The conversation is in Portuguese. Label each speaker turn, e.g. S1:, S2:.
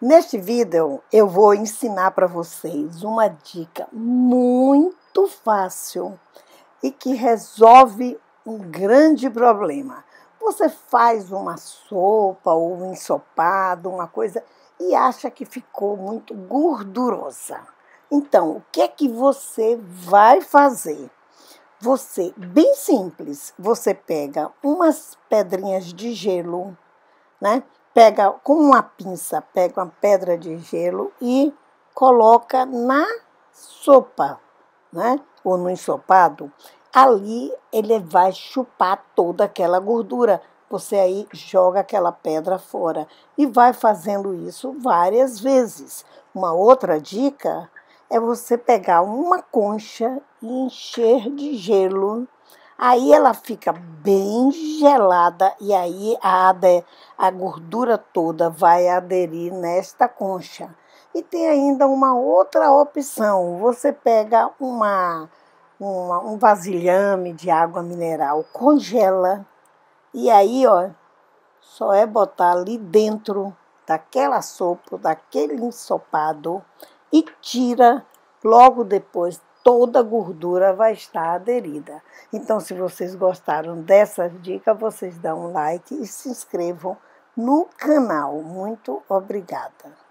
S1: Neste vídeo eu vou ensinar para vocês uma dica muito fácil e que resolve um grande problema. Você faz uma sopa ou um ensopado, uma coisa, e acha que ficou muito gordurosa. Então, o que é que você vai fazer? Você, bem simples, você pega umas pedrinhas de gelo, né? Pega com uma pinça, pega uma pedra de gelo e coloca na sopa, né? Ou no ensopado. Ali ele vai chupar toda aquela gordura. Você aí joga aquela pedra fora e vai fazendo isso várias vezes. Uma outra dica é você pegar uma concha e encher de gelo Aí ela fica bem gelada e aí a, a gordura toda vai aderir nesta concha. E tem ainda uma outra opção. Você pega uma, uma, um vasilhame de água mineral, congela e aí, ó, só é botar ali dentro daquela sopa, daquele ensopado e tira logo depois toda a gordura vai estar aderida. Então, se vocês gostaram dessa dica, vocês dão um like e se inscrevam no canal. Muito obrigada.